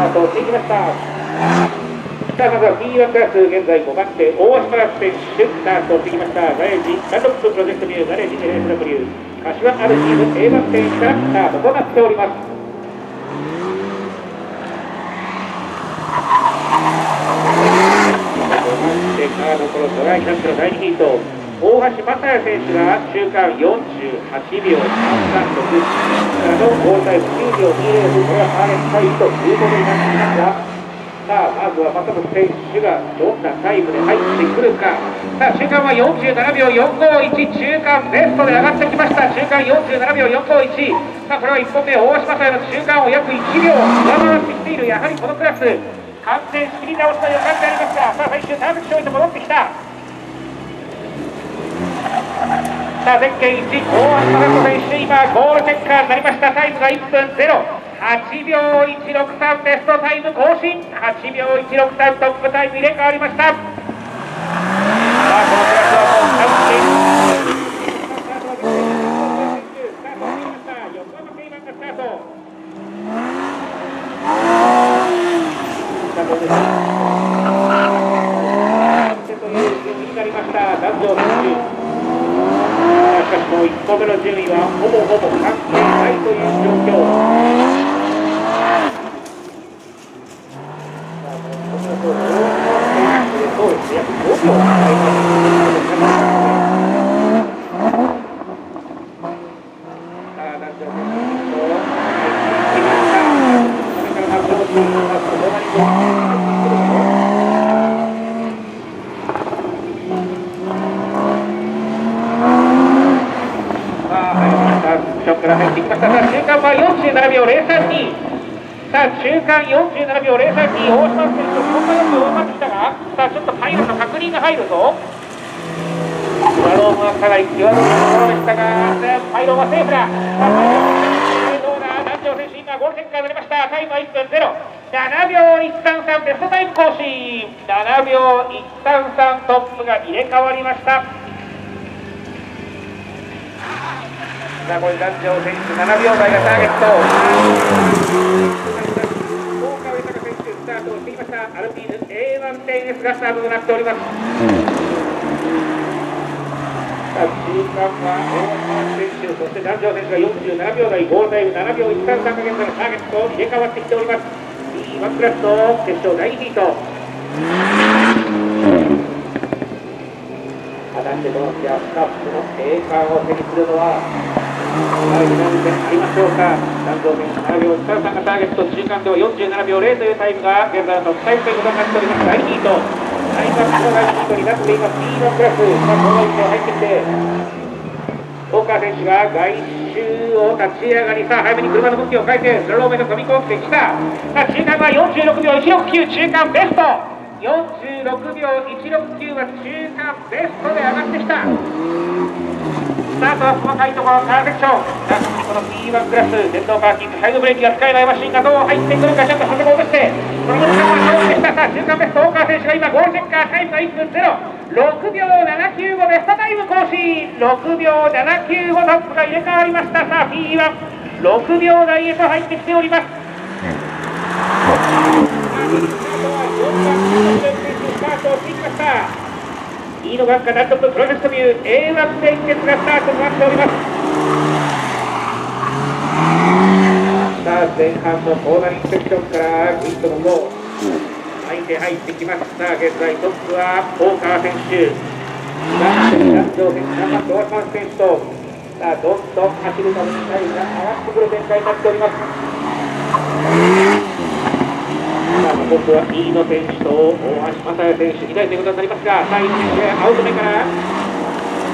スタートしてきましたさあまずは P1 クラス現在5番手大橋原選手スタートしてきましたガレージダンロッププロジェクトビューガレージ LSW 柏 R チーム A 番手からスタートとなっております。でカードこのドライキャッチの第2ヒート大橋正也選手が中間48秒336からのゴールタイム9秒20これはハーレンタイムということになっていますがさあまずは正本選手がどんなタイムで入ってくるか。さあ中間は47秒451中間ベストで上がってきました中間47秒451さあこれは1本目大橋正也の中間を約1秒上回ってきているやはりこのクラス完全仕切り直しという感じでありますがさあ最終ターゲット勝利と戻ってきたさあゼッケン1大橋正人選手今ゴールチェッカーになりました。タイムが1分08秒163ベストタイム更新。8秒163トップタイム入れ替わりました。さあこのクラスはもう完全横浜競馬がスタートという順位になりました男女選手しかしもう1個目の順位はほぼほぼ関係ないという状況そうですね、約5秒入りました。から入ってきました。さあ、中間は47秒032。さあ、中間47秒032。大島選手、こんなよく多かってきたが、さあ、ちょっとパイロット確認が入るぞ。スラロームはかなり際どいところでしたが、パイロンはセーフだ。どうだ？南條選手、今、ゴールセンターになりました。タイムは1分0。7秒133ベストタイム更新7秒133トップが入れ替わりましたこれ男女選手7秒台がターゲット大川豊選手スタートしていましたアルピーヌ A1 点 S がスタートとなっております、さあ中間は大川選手そして男女選手が47秒台ゴールタイム7秒133が現在のターゲット入れ替わってきております B1 クラスの決勝第2ヒート果たしてこのスタッフの栄冠を手にするのははい、南でありましょうか。南道選手7秒、北さんがターゲット、中間では47秒0というタイムが現在のトップタイムということになっております。第2ヒート。第3の第2ヒートになっています。B1 クラス、さあ、この位置に入ってきて、大川選手が外周を立ち上がり、さあ、早めに車の向きを変えて、スローメン飛び込んできた。さあ、中間は46秒169、中間ベスト。46秒169は中間ベストで上がってきた。スタートは細かいところカーセクションこの P1 クラス電動パーキングサイドブレーキが使えないマシンがどう入ってくるかちょっと速報としてこの時間は勝利でしたさあ中間ベスト大川選手が今ゴールチェッカータイムが1分06秒795ベストタイム更新6秒795トップが入れ替わりましたさあ P16 秒台へと入ってきております。スタートをしていきました飯野眼科ダントッププロジェクトビュー A1 連結がスタートとなっております。さあ前半のコーナリングセクションからグイッとの方相手入ってきました現在トップは大川選手。南條選手中川選手と。さあどんどん走るためにタイムが上がってくる展開になっております。さあ残すは飯野選手と大橋正也選手左ということになりますがさあ飯野選手アウト目から大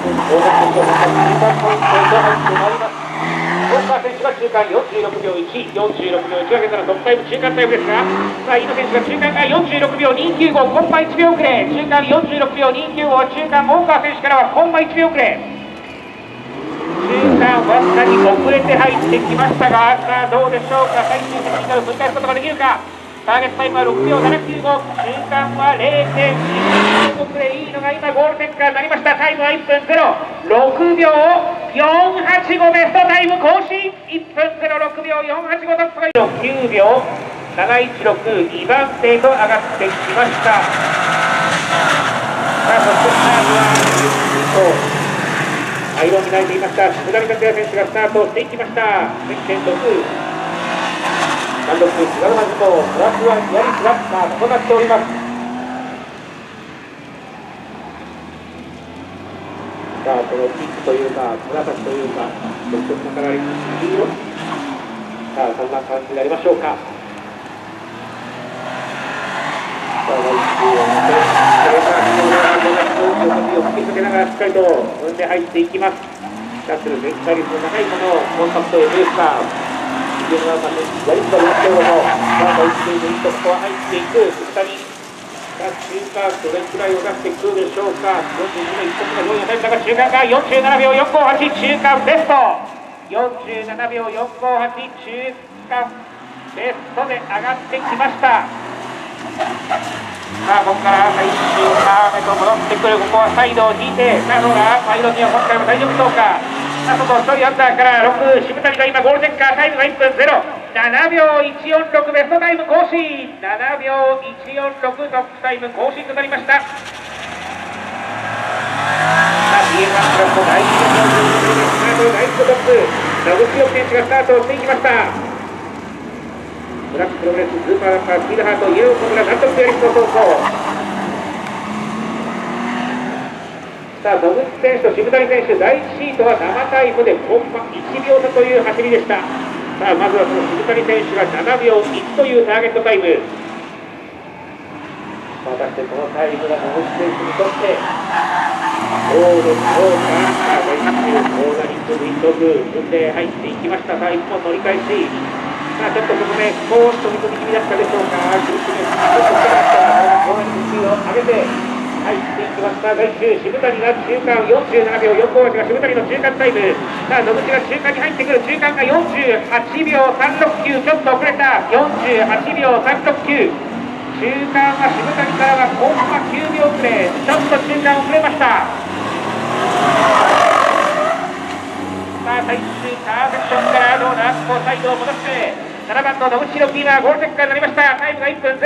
橋選手が中間ポイントへと入ってまいります大川選手が中間46秒1、46秒1が現在のトップタイム、中間タイムですが、さあ、飯野選手が中間が46秒295、コンマ1秒遅れ、中間46秒295、中間大川選手からはコンマ1秒遅れ。中間わずかに遅れて入ってきましたが、さあどうでしょうか、最終的に振り返ることができるか。ターゲットタイムは6秒795中間は0.2遅れいいのが今ゴールセンターになりました。タイムは1分0 6秒485ベストタイム更新。1分06秒485トップが9秒7162番手と上がってきました。さあそしてスタートはアイロンに慣れていました。福谷達也選手がスタートしていきました。10.6単独津軽町とプラスワンヤリスがスターとなっておりますさあこのピックというか紫というか独特なカラーリ黄色さあそんな感じになりましょうか。さあ第1周を見てそれから昨日は5月を吹きかけながらしっかりと踏んで入っていきます。シャッフル全体率の高いこのコンパクトエレーサー。ゲーム中でやりとりますけれども、まあ、一塁にとこは入っていく、下に、さあ、中間、どれくらいを出してくるでしょうか、42の1つの4位入ったが、中間が47秒458、中間ベスト、47秒458、中間ベストで上がってきました。さあ、ここから最終カーメと戻ってくる、ここはサイドを引いて、さあ、どうだ、パイロンには今回も大丈夫そうか？あと1人アンダーから6渋谷が今ゴールデンカータイムが1分07秒146ベストタイム更新。7秒146トップタイム更新となりました。さあ BM1 クラスの第1第1トップ野口洋選手がスタートをしていきました。ブラックプログレススーパーラッパースピードハートイエローコブラナトルピアリスト走行さあ、野口選手と渋谷選手、第1シートは生タイムでコンマ1秒差という走りでした。さあ、まずはその渋谷選手が7秒1というターゲットタイム。果たしてこのタイムが野口選手にとって、どうでしょうか。さあ、第1周、オーガニック V トーク、踏んで入っていきました。さあ、1本乗り返し。さあ、ちょっとここで、少し飛び込み気味だったでしょうか。苦しみ、ちょっと下がった。オーガニック V を上げて、入ってきました。第9渋谷が中間47秒45が渋谷の中間タイム。さあ野口が中間に入ってくる。中間が48秒369ちょっと遅れた。48秒369中間は渋谷からはコンマ9秒遅れ。ちょっと中間遅れました。さあ最終ターセクションからどうだこうサイドを戻して7番の野口のピーマーゴールテッカーになりました。タイムが1分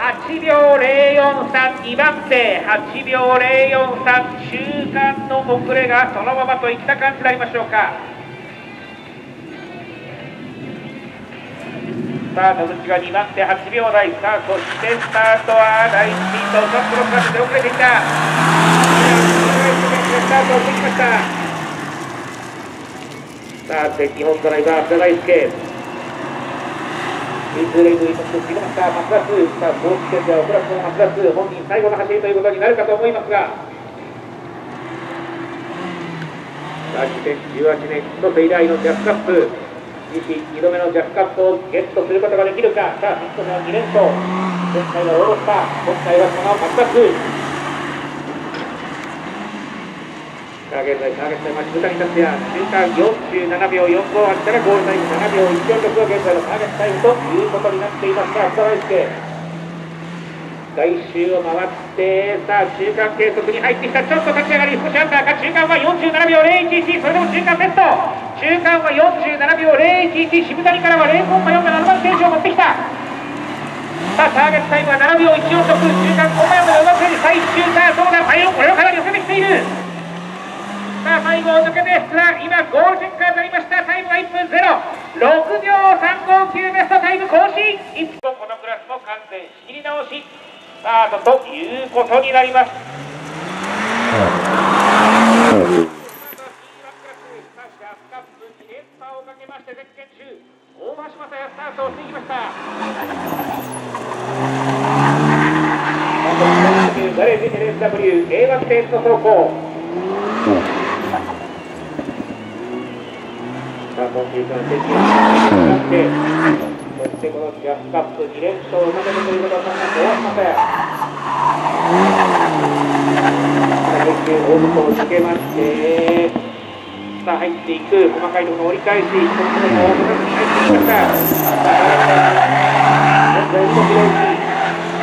8秒043 2番手8秒043中間の遅れがそのままといった感じになりましょうか。さあ野口が2番手8秒台。さあそしてスタートは第1ピートちょっとロスで遅れてきた。スタートをしてきました。さあ日本ドライバー福田大輔。水レグイそして次のマスター、松田数、さあ、高知県ではおそらくこの松田数、本人最後の走りということになるかと思いますが、2018年、一つ以来のジャスカップ、自身2度目のジャスカップをゲットすることができるか、さあ、1度目は2連勝、前回はオールスター、今回はその松田数。さあ現在ターゲットは渋谷達也中間47秒45あったらゴールタイム7秒146が現在のターゲットタイムということになっていますが福大輔外周を回ってさあ中間計測に入ってきたちょっと立ち上がり少しアンダーか中間は47秒011それでも中間ベスト中間は47秒011渋谷からは0コンマ4が7番選手を持ってきたさあターゲットタイムは7秒146中間コンマ4が4番選手最終さあどうだパイロンこれをかなり寄せてきているさあ最後を抜けてさあ今ゴールチェッカーになりました。タイムは1分06秒359ベストタイム更新。1分このクラスも完全仕切り直し。スタートということになります、大橋正也スタートをしてい。きましたガレージ NSW A1 の走行さあ今シーズン敵をてそしてこのジャスカップ2連勝をかけてということを考えて大島や激球大外を抜けましてさあ入っていく細かいところ折り返しこのところも大外に入ってきました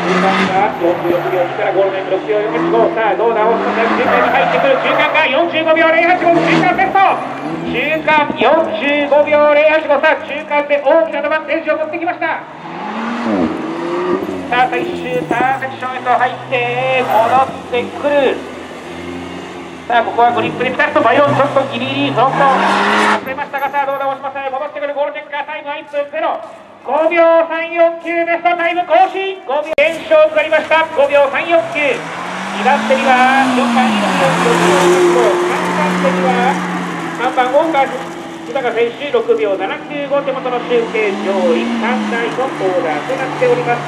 さあ現在動きが46秒2からゴールデン6秒45さあどうだ大島さん中間に入ってくる中間が45秒085中間セット中間45秒085さあ中間で大きなアドバンテージを持ってきましたさあ最終ターンセクションへと入って戻ってくるさあここはグリップでピタッとバイオンちょっとギリギリフロント外れましたがさあどうだ大島さん戻ってくるゴールデンカータイムは1分0 5秒349ベストタイム更新。5秒連勝かかりました。5秒349 2番手には4番2番3番手には3番大川豊選手6秒795手元の集計上位3台のオーダーとなっております。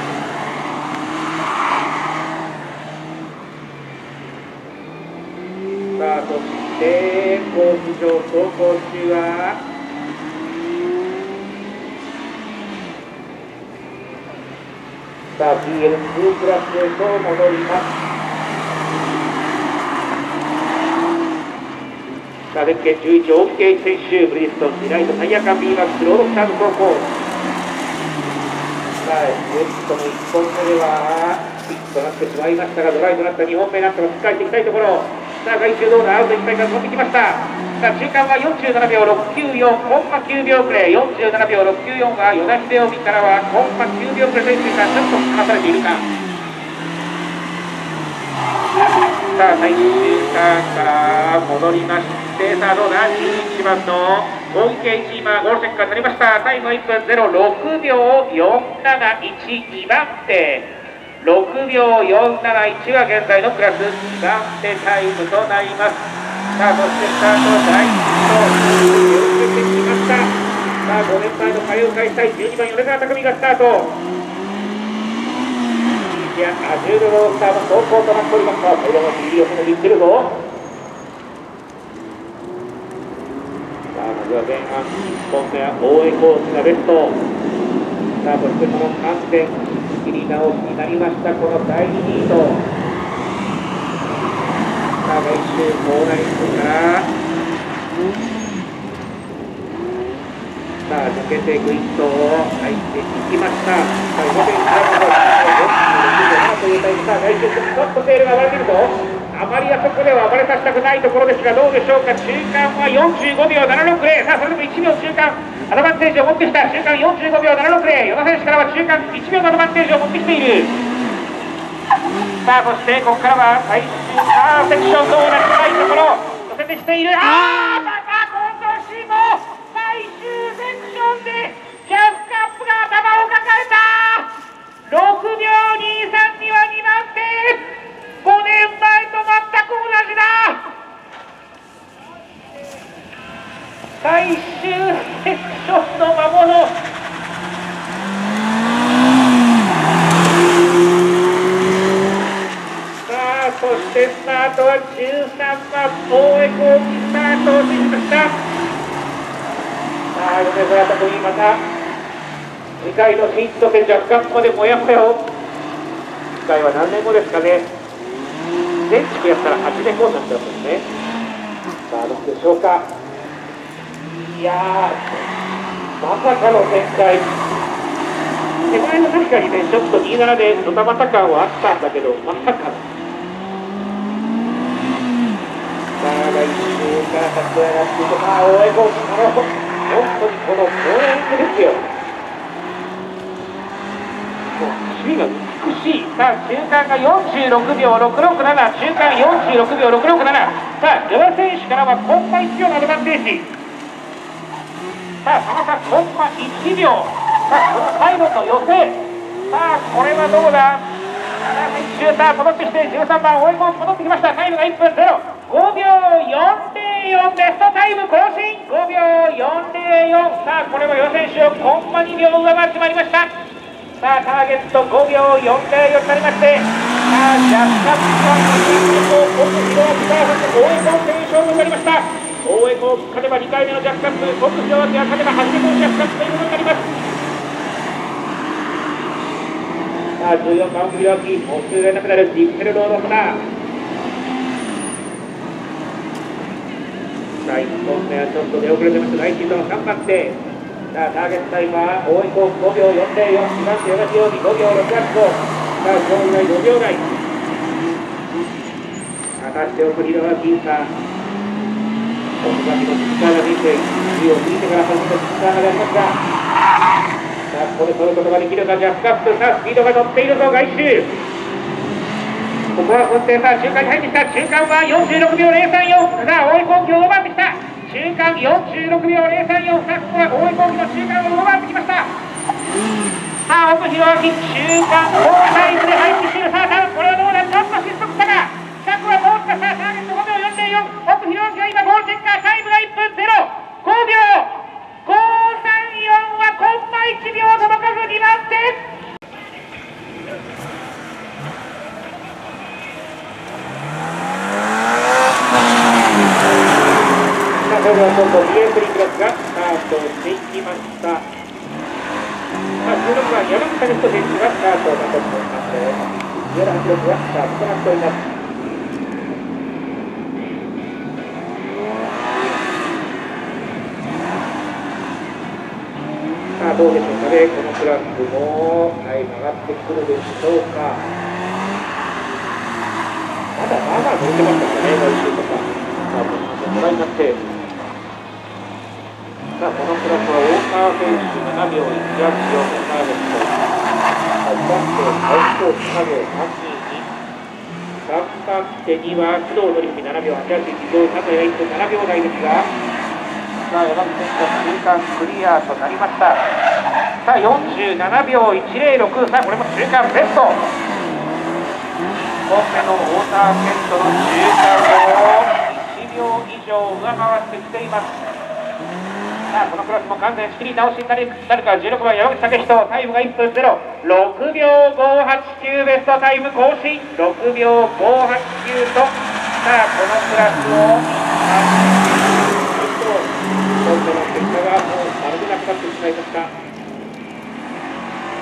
さあそしてコース上走行中はさあ BL2 クラスへと戻りますさあゼッケン11大木選手ブリヂストン2ライトタイヤカン B マックスロードスタート走行さあウエストの1本目ではヒットなってしまいましたがドライとなった2本目になっても使えていきたいところさあ外周どうだ？アウトいっぱいから飛んできました。さあ中間は47秒694コンマ9秒遅れ47秒694は与田秀臣からはコンマ9秒遅れというかちょっと離されているか。さあ最終ターンから戻りましてさあどうだ11番の合計1今ゴールセンカーになりましたタイムは1分06秒4712番手6秒471が現在のクラス2番手タイムとなります。さあそしてスタート第1走を受けてきましたさあ5年前の火曜開催12番米沢匠がスタート。いやアジュールロースターの走行となっておりますがこれも右寄せのビッグル号さあまずは前半1本目は大江コースがベスト。さあそしてその完全切り直しになりましたこの第2ヒート。さあ、来週コーナリングから、さあ、抜けてグイッと入っていきました。さあ、横手からの46秒7というタイム。さあ、来週ちょっとテールが割れてると、あまりあそこでは暴れさせたくないところですが、どうでしょうか、中間は45秒760、さあ、それでも1秒中間、アドバンテージを持ってきた、中間45秒760、与田選手からは中間1秒のアドバンテージを持ってきている。さあそしてここからは最終さあセクションどうなりたいところ寄せてきている。ああまた今年も最終セクションでジャスカップが頭を抱えた。6秒23には2番手。5年前と全く同じだ。最終セクションの魔物そしてスタートは13番大江高機スタートをしましたさあ米沢拓海また次回のヒットで若干ここでもやもやを。次回は何年後ですかね。全地区やったら8年後になってますね。さあどうでしょうか。いやまさかの展開。手前の確かにねちょっと27でドタバタ感はあったんだけどまさかの。さあ来週から立ち上がっていくまあ大江コーチの本当にこのボーリングですよ。守備が美しい。さあ中間が46秒667中間46秒667さあ与田選手からはコンマ1秒のアドバンテージ。さあその差コンマ1秒。さあこの最後の予選さあこれはどうだ？7選手さあ戻ってきて13番大江コーチ戻ってきました。タイムが1分0 5秒404ベストタイム更新。5秒404さあこれも予選手をコンマ2秒上回ってまいりました。さあターゲット5秒404になりましてさあジャスカップの奥広さあそして大江高選勝負になりました。大江高勝てば2回目のジャスカップ奥広明勝てば初めてのジャスカップということになります。さあ14番奥広明もう数がなくなるディッペルロードスターさあ1本目はちょっと出遅れてます。第1ヒットの3番手さあターゲットタイムは大井高5秒404、2番手、吉尾に5秒685さあ、上位が5秒台。果たして奥広は僅差。奥崎の力が出て、火を引いてから始めた力がありますが、さあ、ここで取ることができるか、ジャスカップ、さあ、スピードが乗っているぞ、外周。ここは運転さあ、中間に入ってきた。中間は46秒034。さあ、大井工機をオーバーってきた。中間46秒034。さあ、ここは大井工機の中間をオーバーってきました。さあ、奥広明、中間、好タイムで入ってきている。さあ、多分これはどうだ？ちょっと失速したが、100は通った。さあ、ターゲット5秒404。奥広明は今ゴールチェッカー。タイムが1分0。5秒。534はコンマ1秒届かず2番手。さあ、それでは今度、リエントリクラスがスタートしていきました。さあ、16番、山口人選手がスタートを残しております。18六はスタートとなっております。さあ、どうでしょうかね、このクラスもタイム上がってくるでしょうか。まだまあまあ乗ってましたかね、来週とか。さあ、ご覧になって。さあ、このクラスは大川選手7秒18秒のターゲット。さあ、2番手、アウト7秒32。3番手には工藤ドリフ7秒88、非常に高い1分7秒台ですが、さあ、山口選手は中間クリアとなりました。さあ、47秒106、さあ、これも中間ベスト。本目のウォーターケットの中間を1秒以上上回ってきています。さあ、このクラスも完全仕切り直しになるなるか、16番山口武人、タイムが1分0、6秒589ベストタイム更新、6秒589と、さあ、このクラスを、本目の結果がもう悪くなくなってしまいました。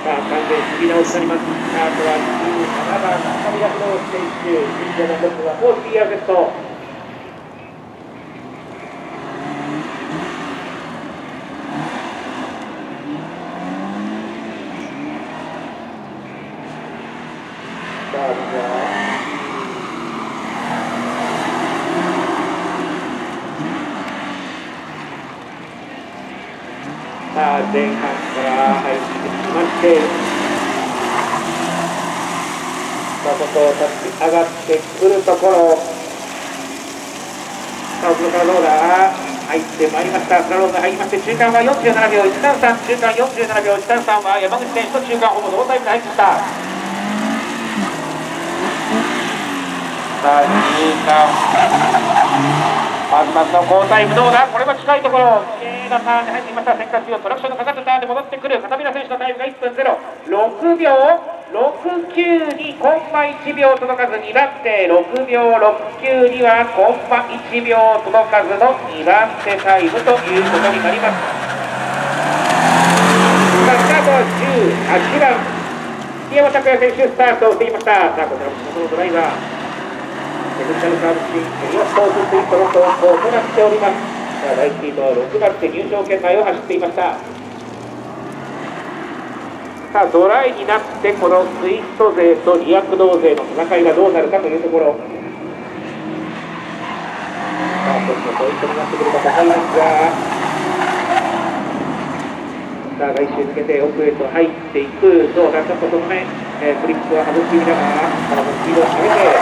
さあ、完全仕切り直しになります。スタートは17番、中身役の選手、神社のトップはコース PR ベスト。さあ、じゃあ。さあ、前半から入ってきまして、さあ、ここを立ち上がってくるところ、さあ、後ろからどうだ？入ってまいりました。スラロームが入りまして、中間は47秒133、中間47秒133は山口選手と中間ほぼ同タイムで入ってきた。さあ、中間。まずまずの好タイムどうだ？これは近いところ。綺麗なターンで入ってきました。変化球トラクションのかかったターンで戻ってくる。片平選手のタイムが1分06秒。69にコンマ1秒届かず2番手6秒69にはコンマ1秒届かずの2番手タイムということになりますさあスタートは18番杉山拓也選手スタートをしていましたさあこちらもそのドライバーセクシャルサービスエリアスポーツスイートロットを行っております。さあ、第1シートは6番手入賞圏内を走っていました。さあ、ドライになって、このスイート勢とリアクド勢の戦いがどうなるかというところ。さあ、一つのポイントになってくるかと思いますが、さあ、外周抜けて奥へと入っていく、どうだ、ちょっとそのね、えー、クリップを外してみながら、体のスピードを上げて、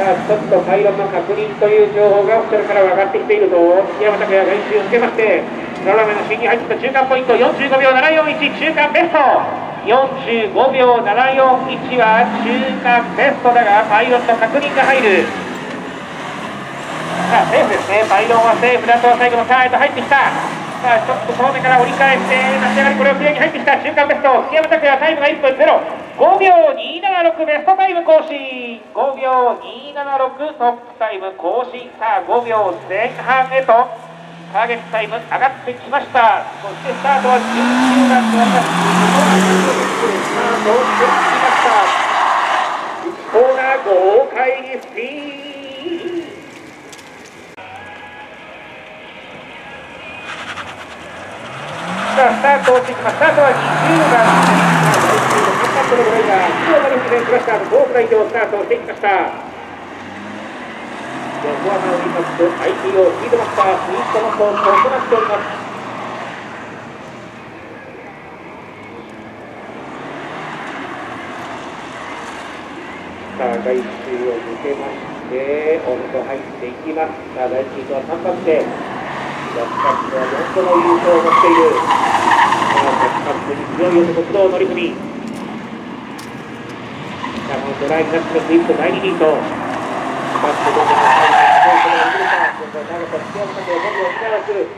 さあ、ちょっとパイロンの確認という情報が後ろから上がってきていると、山拓也が一周を受けまして、ララメの新に入った中間ポイント45秒741、中間ベスト45秒741は中間ベストだが、パイロンの確認が入る。さあ、セーフですね。パイロンはセーフだと最後のターンへと入ってきた。さあ、ちょっと遠目から折り返して、立ち上がりこれをきれいに入ってきた中間ベスト。杉山拓也タイムが1分0。5秒276ベストタイム更新5秒276トップタイム更新さあ5秒前半へとターゲットタイム上がってきました。そしてスタートは19番となりますスタートをしてきました。コーナー豪快にスピーさあスタートをしてきましたスタートは20番が今日のリフクラスターの東北代表スタートしてきました。横浜ウィマック ITO スピードマスタースイートのコースとなっておりますさあ、第1周を抜けまして、温度入っていきます。さあ、第1周は3番手。ジャスカップは4度の優勝を持っている。さあ、ジャスカップに強い男、工藤乗組。さあ、このドライブナッシュのスイープ第2ヒート。バットどこか最後にコースがいるか。今度は長さ、土山さんをどんどん押し合わせる。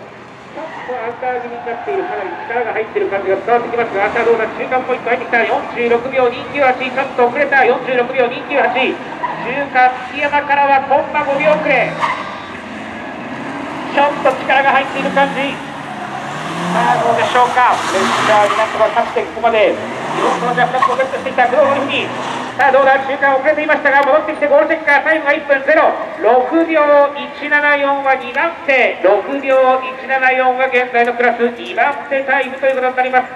ちょっとアンカー気味になっているかなり力が入っている感じが伝わってきますがさあどうだ中間ポイント入ってきた46秒298ちょっと遅れた46秒298中間月山からはコンマ5秒遅れちょっと力が入っている感じさあどうでしょうかプレッシャーになんとか勝ってここまで4個のジャップをゲットしてきた工藤ゴルフにさあどうだ？中間遅れていましたが戻ってきてゴールチェッカータイムが1分06秒174は2番手。6秒174が現在のクラス。2番手タイムということになります。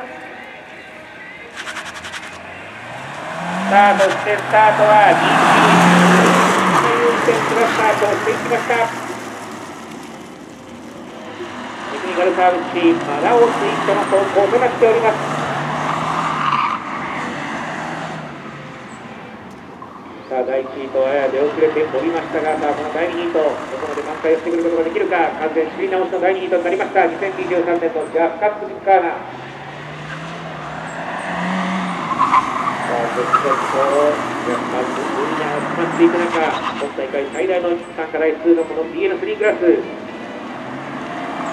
さあそしてスタートは21点クラスタートしていきました。テクニカルサービスチームマラオスイートの走行となっております。さあ第1ヒートはやや出遅れておりましたがさあこの第2ヒートどこまで挽回をしてくることができるか完全仕切り直しの第2ヒートになりました。2023年のジャスカップジッカーナさあそしてこうジャスカップ分野が集まっていく中今大会最大の参加台数のこの BN3 クラス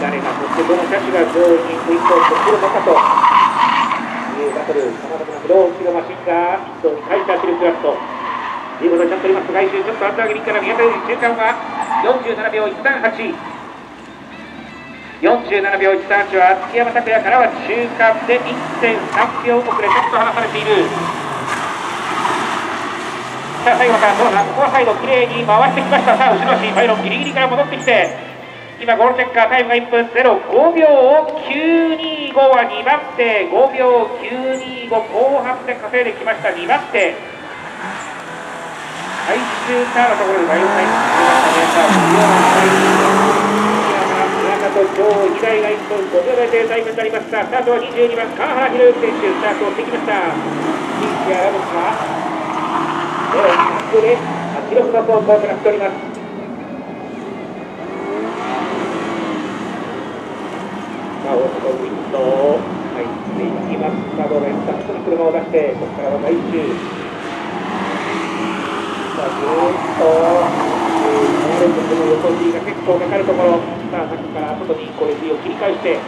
誰がそしてどの車種が上位にポイントを取るのかというバトルさまざまな不動機のマシンが一頭に回避しているクラスということになっております外周ちょっとアンダーギリから宮田より中間は47秒138 47秒138は月山拓也からは中間で1.3秒遅れちょっと離されている。さあ最後からどうだここはサイドきれいに回してきました。さあ後ろ足パイロンギリギリから戻ってきて今ゴールチェッカータイムが1分05秒925は2番手。5秒925後半で稼いできました。2番手。最終ターンのところで第4タイムが村と上位台が1分5秒台というタイムになりましたスタートは22番川原宏之選手スタートをしてきましたピンチやラブスがで記録の走行となっておりますさあ、大阪ウィンド入っていきます。さあ、どうだ、2つの車を出して、ここからは第1周。さあずっと、えー、レンズの横切りが結構かかるところ、さあ中から外にこれ V を切り返して、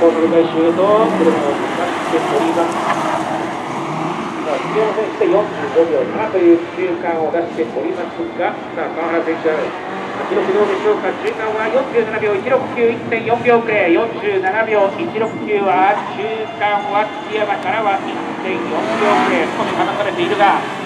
コーナル回収へと車を向かって取ります。さあ、杉山選手で45秒7という中間を出しておりますが、さあ、川原選手は記録どうでしょうか、中間は47秒169、1.4秒遅れ、47秒169は、中間は月山からは1.4秒遅れ、少し離されているが、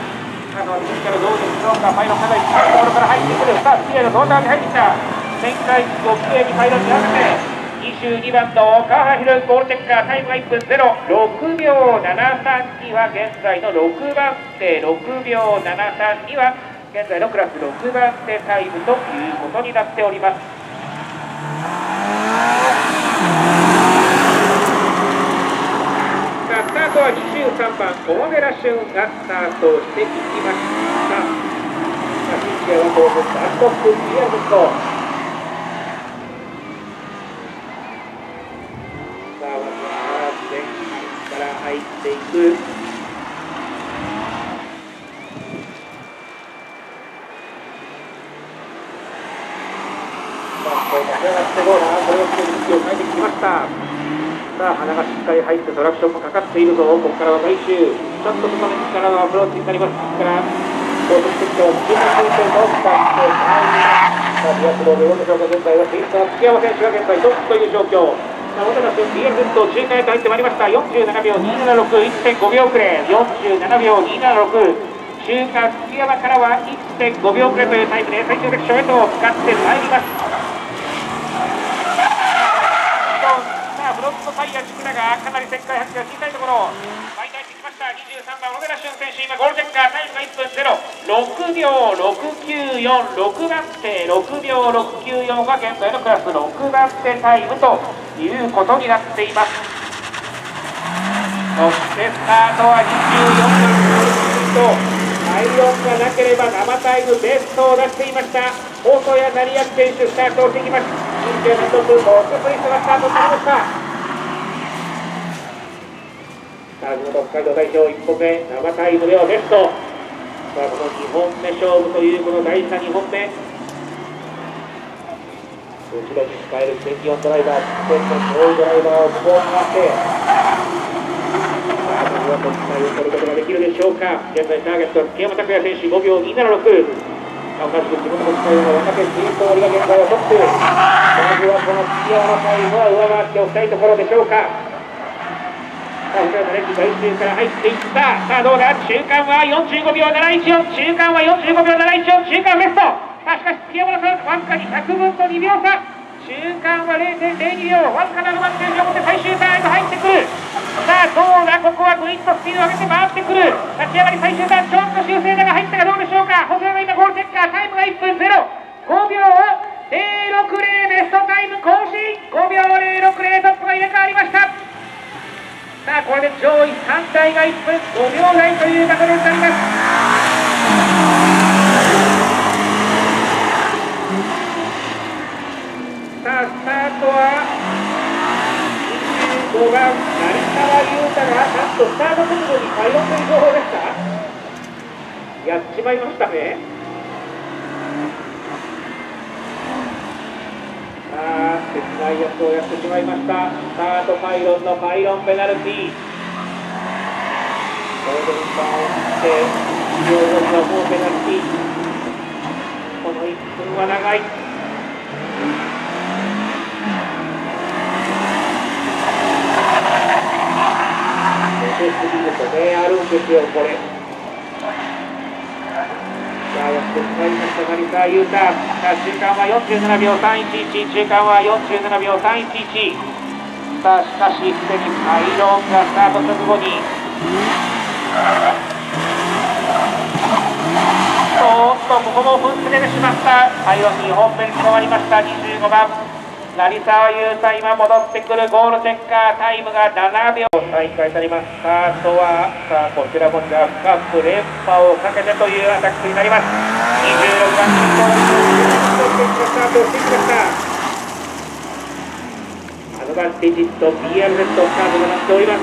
中の右からどうでしょうか前のかなり近いところから入ってくるさあ綺麗な胴体に入ってきた旋回をきれいに回路に合わせて22番の岡原宏ゴールチェッカータイムが1分06秒732は現在の6番手6秒732は現在のクラス6番手タイムということになっておりますスタートは23番小野寺俊がスタートしていきましたピッチャーは当然ダントップリアルトさあまずは前半から入っていくさあ、こう立ち上がってどうだこれをつける位置を変えてきました。さあ鼻がしっかり入ってトラクションもかかっているぞ。ここからは回収ちょっと外面からのアプローチになります。から高速鉄道中間運転のスタートさあリアスローでどうでしょうか現在はセンター月山選手が現在トップという状況。さあ小田田君 BL 軍と中間へと入ってまいりました。47秒276 1.5秒遅れ。47秒276中間月山からは1.5秒遅れというタイムで最終セクションへと向かってまいります。さあブロックトタイヤ軸だがかなり旋回発揮が小さいところ巻いて入ってきました23番小寺俊選手今ゴールチェッカータイムが1分06秒694 6番手6秒694が現在のクラス6番手タイムということになっていますそしてスタートは24分とアイロンがなければ生タイムベストを出していました細谷成明選手スタートをしていきます新旧のトップボックスイスがスタートになりましたさあ地元北海道代表1本目生タイムではベスト。さあこの2本目勝負というこの第3 2本目。後ろに控える電気オンドライバー、前の上位ドライバーをここを回してはどちらを取ることができるでしょうか。現在ターゲットは山拓也選手5秒276同じく自分の持ちタイムの若手新通りが現在はトップ。まずはこの月山のタイムは上回っておきたいところでしょうか。さあ、どうだ？中間は45秒714中間は45秒714中間ベスト。さあしかし月山の差わずかに100分の2秒差。中間は0.02秒。わずかなアドバンテージを持って最終タイム入ってくる。さあどうだ？ここはグイッとスピードを上げて回ってくる。立ち上がり最終段ちょっと修正打が入ったがどうでしょうか？細谷が今ゴールチェッカー。タイムが1分05秒060ベストタイム更新。5秒060トップが入れ替わりました。さあこれで上位3台が1分5秒台という形になります。さあスタートは5番、成沢優太がなんとスタート直後に快音という情報でした。やっちまいましたね。さあ切ないやつをやってしまいました。スタートパイロンのパイロンペナルティー。ゴールデンバーを切って医療動きはもうペナルティー。この1分は長い。すぎるとね、あるんですよ、これ。あ、やってしまいました、成田優太。さあ、中間は47秒311、中間は47秒311。さあ、しかし、すでにパイロンがスタート直後に。おっと、ここも踏んづけてしまった。パイロン2本目に変わりました、25番。成沢優太今戻ってくるゴールチェッカータイムが7秒。再開されますスタートはさあこちらもジャックアップ連覇をかけてというアタックになります。26番日本のスタートをしてきましたアドバンテージと BRZ スタートとなっております。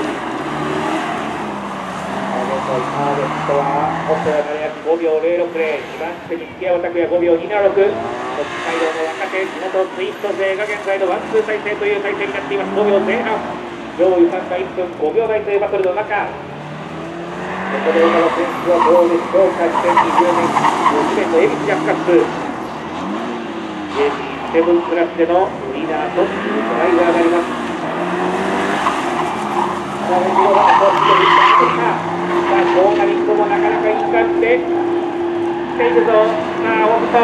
5秒060、2番手に月山拓也5秒276、北海道の若手、地元ツイスト勢が現在のワンツー体制という体制になっています。5秒前半、上位3回1分5秒台というバトルの中、ここで岡田選手はどうでしょうか、2020年、初めてのエビスジャッカップ、JP7 クラスでのリーダーとドライバーがあります。さあ、後ろはこっちで行ってきました。さあ、ショーナリングもなかなかいい感じで来ているぞ。さあ、オフト。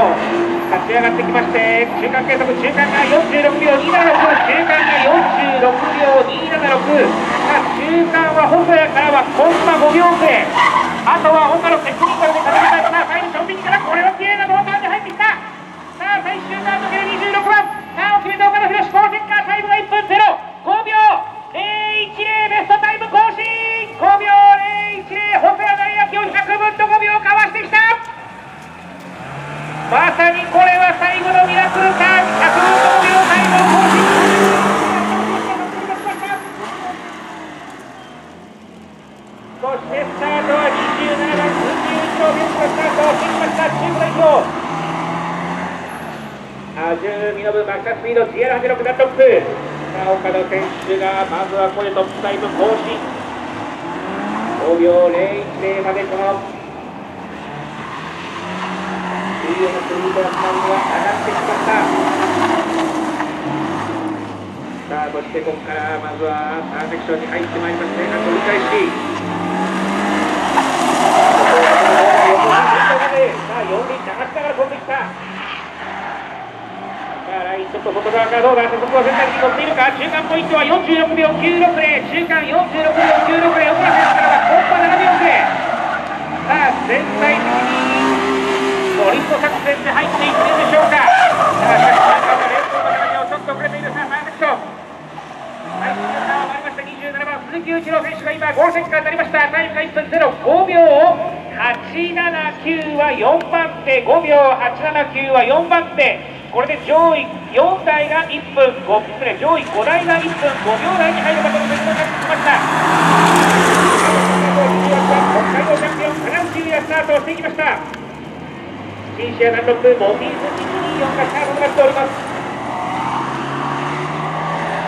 立ち上がってきまして中間計測中間が46秒276中間が46秒276さあ中間は細谷からはコンマ5秒遅れあとは他のテクニカルで固めたいさあファイルションピンからこれは綺麗なモーターに入ってきた。さあ最終ターンのけで26番。さあを決めた岡田博士高チェッカータイムが1分05秒010ベストタイム更新。5秒010細谷大100分と5秒かわしてきた。まさにこれは最後のミラクルか105秒タイムを更新そしてスタートは27番21秒ベストスタートを切りました中国代表アジューミノブマックススピード GR86 がトップさあ岡田選手がまずはこれトップタイム更新5秒01 010までこののスリーベースランが上がってきましたさあそしてここからまずはパーセクションに入ってまいりましてなんと折り返しさあ4輪流しながら飛んできたさあラインちょっとと外側からどうだそこは全体に乗っているか。中間ポイントは46秒96で中間46秒96で横田選手からはコンパ7秒遅れ。さあ全体的にドリフト作戦で入っていってるでしょうか。さあしかし中間は連投の中にはちょっと遅れているさあパーフェクトはい、さあ終わりました27番鈴木雄一郎選手が今ゴールセンターになりました。タイムが1分05秒879は4番手。5秒879は4番手。これで上位4台が1分5上位5台が1分5秒台に入るかということになってきました。北海道チャンピオン金内優也スタートをしていきました新シアナ6モビーズ224がスタートとなっております。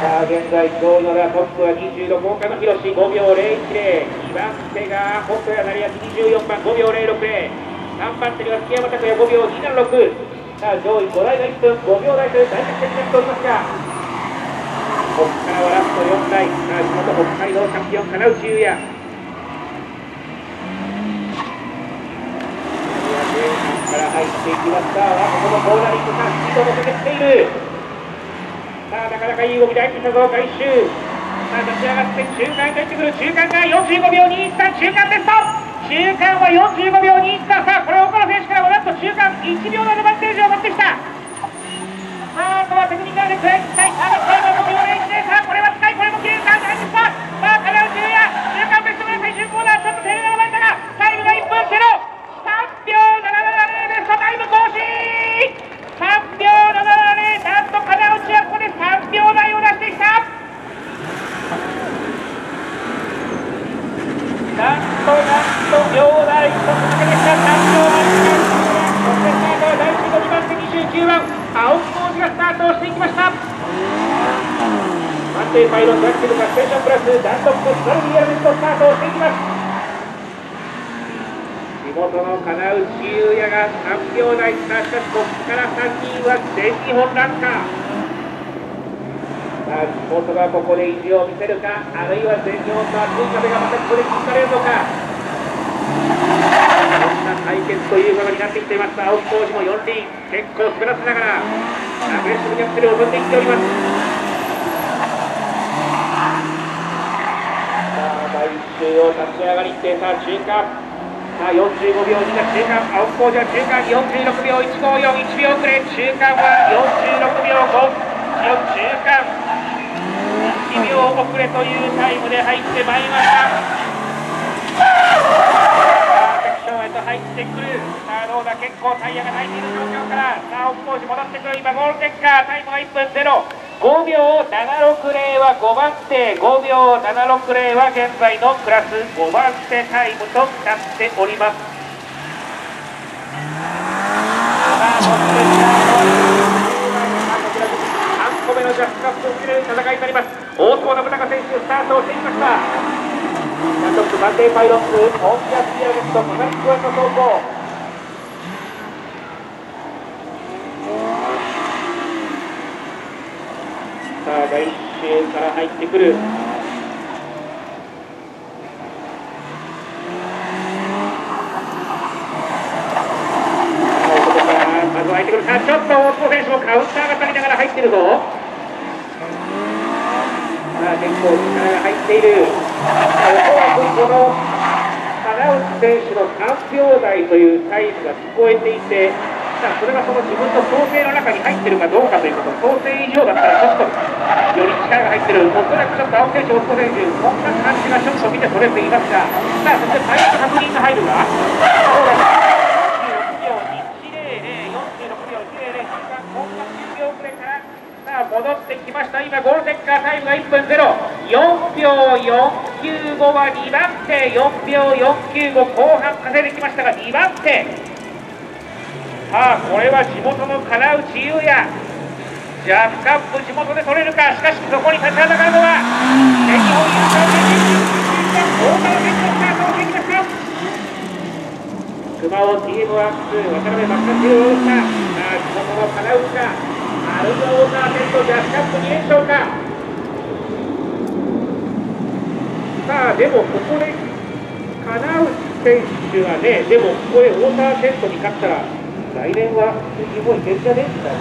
さあ現在上位のトップは26岡野博5秒010 2番手が細谷成明24番5秒060 3番手には月山拓也5秒276さあ上位5台が1分5秒台という大逆転になっておりますが。ここからはラスト4台さあ地元北海道チャンピオン金内優也前半から入っていきましたがここもコーナリングさあスピードもかけている。さあなかなかいい動きで入ってきたぞ回収さあ立ち上がって中間に入ってくる中間が45秒21中間ベスト中間は45秒2さあこれ岡野選手からもなんと中間1秒のアドバンテージを持ってきたさああとはテクニカルで食らいつきたいさあ最後5秒01でさあこれは近いこれも切れるか入ってきたさあ金内優也中間ベストが最終コーナーちょっと手が並ばれたがタイムが1分0 3秒770ベストタイム更新3秒770なんと金内はここで3秒台を出してきたなんとなんと両大一つ抜けてきた3秒前そしてスタートは第1 2番手29番青木浩二がスタートをしていきました安定パイロントアクティブがステーションプラスダントップスカルビアルメントスタートをしていきます地元の金内優也が3秒台さあしかしここから3人は全日本ランカーさあ、地元がここで意地を見せるか、あるいは全日本の熱い壁がまた。ここで気づかれるのか。そんな対決ということになってきています。青木浩二も4輪、結構滑らせながら、アグレッシブにアクセルを踏んでいっております。さあ、第1周を立ち上がりって、さあ、中間。さあ、45秒2が中間、青木浩二は中間。46秒154、1秒遅れ、中間は46秒5。中間。1秒遅れというタイムで入ってまいりました。パーフェクションへと入ってくる。さあどうだ結構タイヤが泣い。ている状況から。さあ奥少し戻ってくる。今ゴールデッカー。タイムは1分0 5秒760は5番手5秒760は現在のプラス。5番手タイムとなっております。さあ3個目のジャスカップを決める戦いになります。大友信長選手スタートをしていきました。単独暫定パイロット本気アスリアゲットマガリクワの走行あ第1周から入ってくる。入ってくる。さあちょっと大久保選手もカウンターがかりながら入ってるぞ。さあ結構力が入っている。おそらくこの金内選手の3秒台というタイムが聞こえていてさあそれがその自分の想定の中に入ってるかどうかということ想定以上だったらちょっとより力が入ってるおそらくちょっと青木選手大久保選手こんな感じがちょっと見て取れていますがさあそしてパイロット確認が入るがそうだ戻ってきました今ゴールデッカータイムが1分04秒495は2番手4秒495後半稼いできましたが2番手さあこれは地元の金内優也。ジャフカップ地元で取れるか。しかしそこに立ちはだかるのは全日本優勝経験大川選手のスタートをしてきました熊尾 TM ワックス渡辺真っ赤を打ったさあ地元の金内がアルドオーナー戦とジャスカップ2連勝かさあでもここで金内選手はねでもここでウォーターテントに勝ったら来年は日本いけるじゃねえか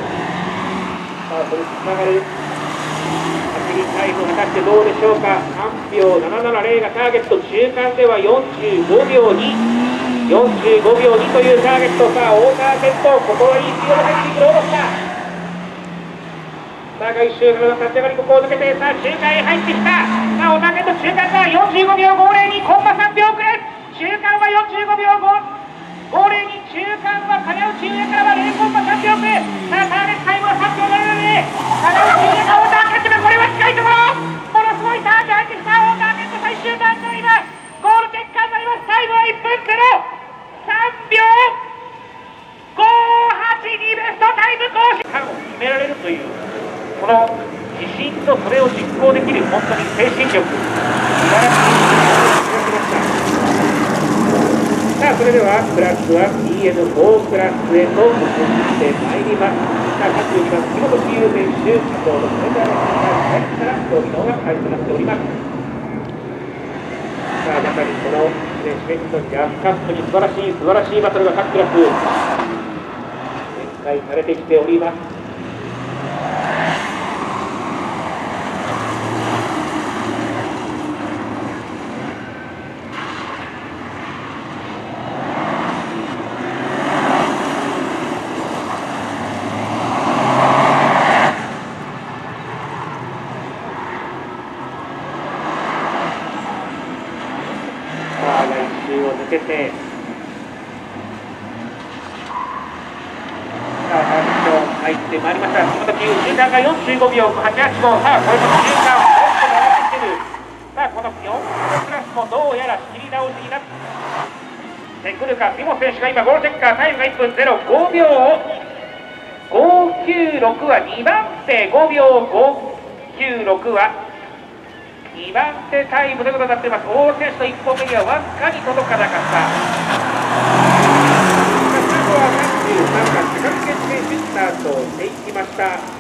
さあそれにつながる走りタイム果たしてどうでしょうか。3秒770がターゲット中間では45秒2 45秒2というターゲットさあ大川健闘ここはいいスピードで入ってい。くロードスターさあ外周からの立ち上がりここを抜けてさあ中間へ入ってきたさあ大川健闘中間が45秒50にコンマ3秒遅れ中間は45秒5中間は金内上からは0コンマ3秒遅れさあターゲットタイムは3秒77金内上が太田キャッチこれは近いところものすごいターンで入ってきた大川健闘最終ターンとなりますゴール結果になりますタイムは1分0 3秒582ベストタイム更新を決められるというこの自信とそれを実行できる本当に精神力素晴らしいさあそれではクラスは EN4 クラスへと進んでまいります。さあ32番木本優選手佐藤のメジャーのから競技の方が開始となっておりますさあまさにこの記念締めくくりで圧巻に素晴らしい素晴らしいバトルが各クラス展開されてきております５秒８、８、５さあこれも2年間どんどん上がってきてるさあこの4クラスもどうやら仕切り直しになってくるかピモ選手が今ゴールテッカータイムが1分05秒596は2番手5秒596は2番手タイムということになっています大選手の1本目にはわずかに届かなかった最後は33番高木選手スタートしていきました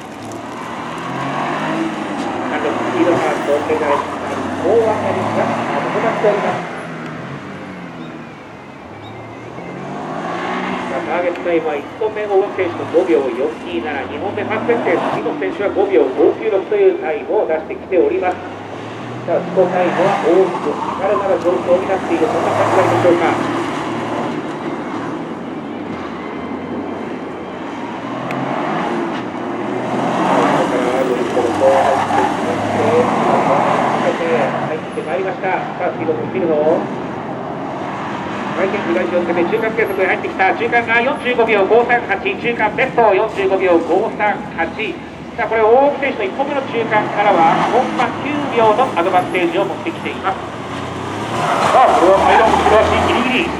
あのスピードハートメガネ大分が始まっておりますターゲットタイムは1本目、大垣選手の5秒427、2本目、パスペッテス、本選手は5秒596というタイムを出してきております。さあ、自己タイムは大きく力なら状況になっている、そんな感じがありましょうか。入ってまいりました。さあ、スピードも見るの。回転左をつけて中間計測に入ってきた中間が45秒538中間ベスト45秒538さあこれ大木選手の1歩目の中間からは本間9秒のアドバンテージを持ってきています。さあこれはサイド後ろ足ギリギリ。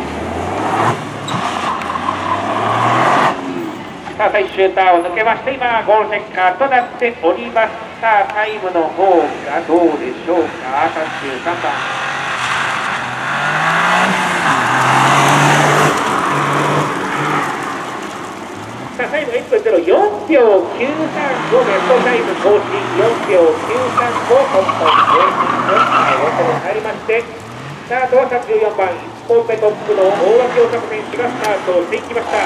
さあ最終ターンを抜けまして今ゴールチェッカーとなっております。さあタイムの方がどうでしょうか。33番さあ最後1分0 4秒935ベストタイム更新4秒935本本平均の大枠に入りましてさああとは34番1本目トップの大脇大迫選手がスタートしていきました。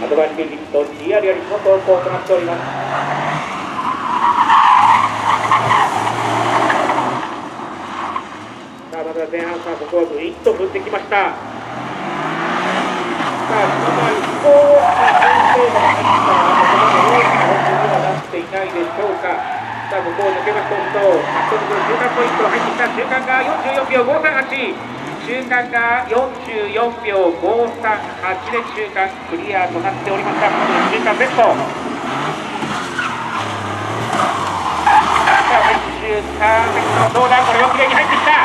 アドバンテージと GR よりの投稿となっております。さあまずは前半さあここはグイッと振ってきました。さあ、今、一方、先生が入った、ここまで大きな本当にはなっていないでしょうか。ここを抜けますと、中間ポイント入ってきた中間が44秒538。中間が44秒538で中間クリアとなっておりました。中間ベスト。さあ、中間ベストどうだこれよくに入ってきた。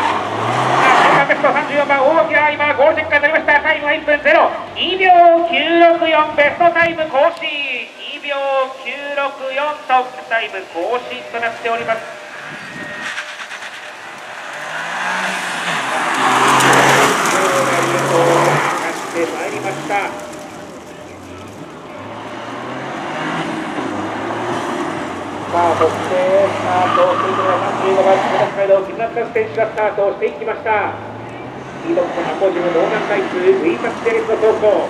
間ベスト34番大きな今ゴールチェックになりましたタイムは1分02秒964ベストタイム更新2秒964とタイム更新となっておりますてまいりましたさあ、そしてスタートするのは35番、北海道木村選手がスタートしていきました。スピードコナポジの動画回数 V パステレスの投稿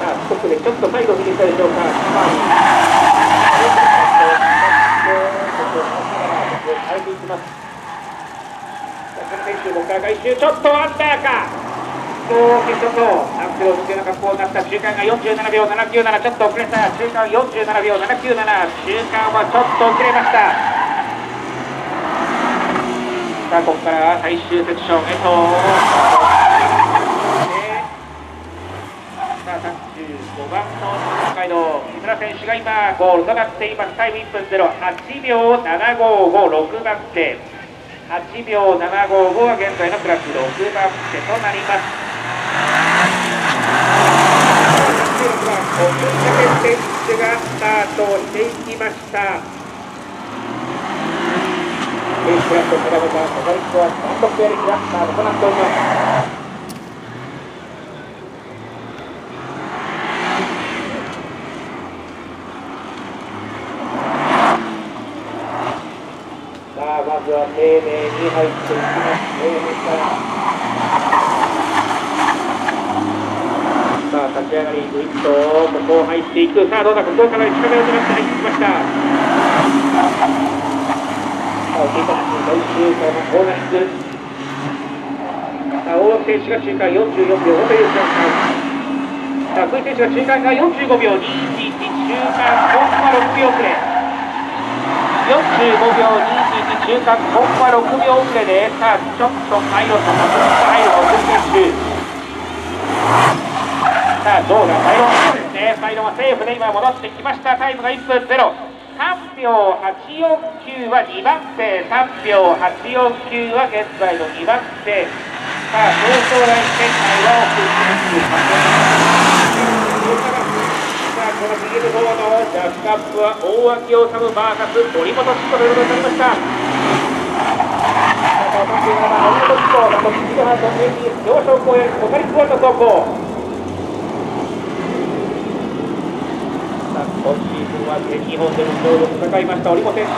さょっとサイド見てきたでしょうか。変えていきます。この選手、ここから回収、ちょっとアンダーか。少しちょっとアクセルを抜ける格好になった中間が47秒797ちょっと遅れた中間47秒797中間はちょっと遅れましたさあここから最終セクションへと5番の北海道木村選手が今ゴールとなっていますタイム1分08秒755 6番手8秒755は現在のクラス6番手となります16番小木選手がスタートしていきました。クラスと比べたメダリストは単独やりがスタートとなっておりまずは丁寧に入っていきます。さあ、立ち上がり、グイッと、ここを入っていく。さあ、どうだ、ここから近めを狙って入ってきました。さあ、追い込み、第1周からのコーナリング。さあ、大脇選手が中間44秒5という瞬間。さあ、福井選手が中間が45秒211、中間4は6秒遅れ。45秒221中間コンマ6秒遅れでさあちょっとパイロットのパイロット選手さあどうだ？パイロットですね。パイロットはセーフで今戻ってきました。タイムが1分0 3秒849は2番手3秒849は現在の2番手さあ表彰台圏内は奥にこの右の方のジャックアップは大脇治 VS 森本シットということになりました。さあ、森本シット、なんと右側の上に上昇公園、小谷クワの走行。さあ、今シーズンは全日本での勝利を戦いました織本選手。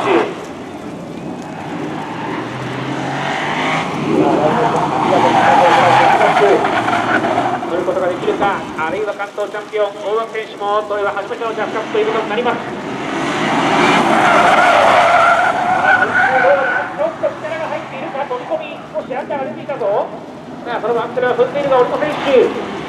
取ることができるかあるいは関東チャンピオン大脇選手もそれは初めてのジャスカップということになりますちょっと力が入っているか飛び込み少しアンダーが出ていたぞさあそのアクセルを踏んでいるが織本選手